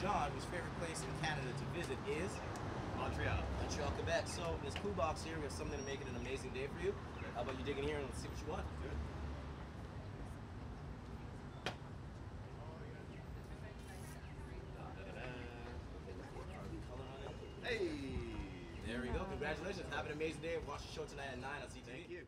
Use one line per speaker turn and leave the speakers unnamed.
John, whose favorite place in Canada to visit is
Montreal.
Montreal, Quebec. So, this cool box here, we have something to make it an amazing day for you. How about you dig in here and let's see what you want?
Good. Hey.
There we go. Congratulations. Have an amazing day. Watch the show tonight at 9 on CTV.
Thank you.